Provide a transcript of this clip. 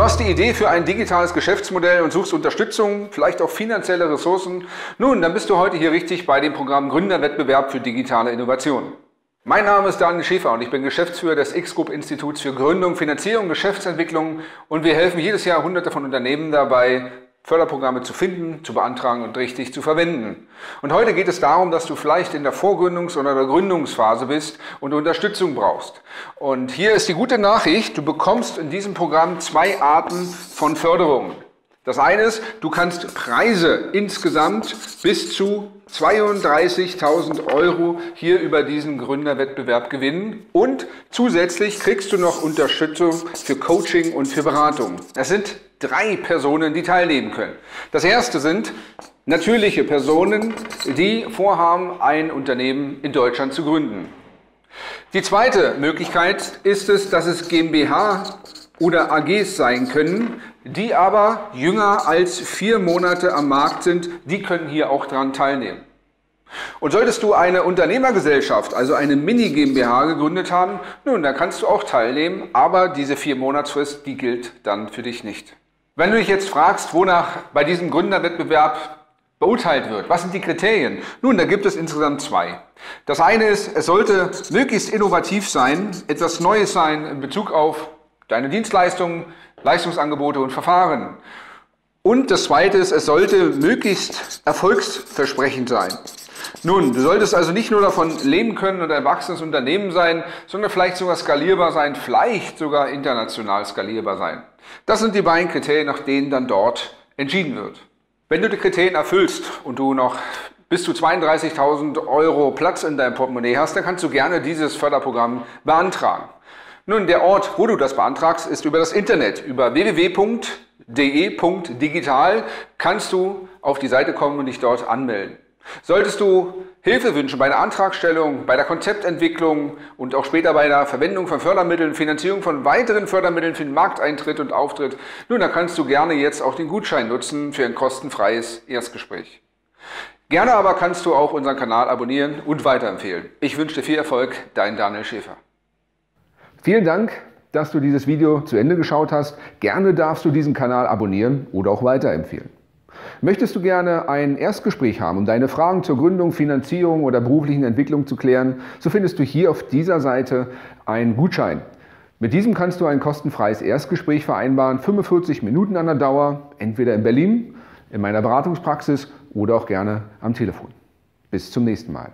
Du hast die Idee für ein digitales Geschäftsmodell und suchst Unterstützung, vielleicht auch finanzielle Ressourcen. Nun, dann bist du heute hier richtig bei dem Programm Gründerwettbewerb für digitale Innovation. Mein Name ist Daniel Schäfer und ich bin Geschäftsführer des X-Group Instituts für Gründung, Finanzierung, Geschäftsentwicklung und wir helfen jedes Jahr hunderte von Unternehmen dabei, Förderprogramme zu finden, zu beantragen und richtig zu verwenden. Und heute geht es darum, dass du vielleicht in der Vorgründungs- oder der Gründungsphase bist und Unterstützung brauchst. Und hier ist die gute Nachricht, du bekommst in diesem Programm zwei Arten von Förderungen. Das eine ist, du kannst Preise insgesamt bis zu 32.000 Euro hier über diesen Gründerwettbewerb gewinnen und zusätzlich kriegst du noch Unterstützung für Coaching und für Beratung. Es sind drei Personen, die teilnehmen können. Das erste sind natürliche Personen, die vorhaben, ein Unternehmen in Deutschland zu gründen. Die zweite Möglichkeit ist es, dass es GmbH oder AGs sein können, die aber jünger als vier Monate am Markt sind, die können hier auch daran teilnehmen. Und solltest du eine Unternehmergesellschaft, also eine Mini-GmbH gegründet haben, nun, da kannst du auch teilnehmen, aber diese vier Monatsfrist, die gilt dann für dich nicht. Wenn du dich jetzt fragst, wonach bei diesem Gründerwettbewerb beurteilt wird, was sind die Kriterien? Nun, da gibt es insgesamt zwei. Das eine ist, es sollte möglichst innovativ sein, etwas Neues sein in Bezug auf deine Dienstleistungen, Leistungsangebote und Verfahren. Und das Zweite ist, es sollte möglichst erfolgsversprechend sein. Nun, du solltest also nicht nur davon leben können und ein wachsendes Unternehmen sein, sondern vielleicht sogar skalierbar sein, vielleicht sogar international skalierbar sein. Das sind die beiden Kriterien, nach denen dann dort entschieden wird. Wenn du die Kriterien erfüllst und du noch bis zu 32.000 Euro Platz in deinem Portemonnaie hast, dann kannst du gerne dieses Förderprogramm beantragen. Nun, der Ort, wo du das beantragst, ist über das Internet. Über www.de.digital kannst du auf die Seite kommen und dich dort anmelden. Solltest du Hilfe wünschen bei der Antragstellung, bei der Konzeptentwicklung und auch später bei der Verwendung von Fördermitteln, Finanzierung von weiteren Fördermitteln für den Markteintritt und Auftritt, nun, dann kannst du gerne jetzt auch den Gutschein nutzen für ein kostenfreies Erstgespräch. Gerne aber kannst du auch unseren Kanal abonnieren und weiterempfehlen. Ich wünsche dir viel Erfolg, dein Daniel Schäfer. Vielen Dank, dass du dieses Video zu Ende geschaut hast. Gerne darfst du diesen Kanal abonnieren oder auch weiterempfehlen. Möchtest du gerne ein Erstgespräch haben, um deine Fragen zur Gründung, Finanzierung oder beruflichen Entwicklung zu klären, so findest du hier auf dieser Seite einen Gutschein. Mit diesem kannst du ein kostenfreies Erstgespräch vereinbaren, 45 Minuten an der Dauer, entweder in Berlin, in meiner Beratungspraxis oder auch gerne am Telefon. Bis zum nächsten Mal.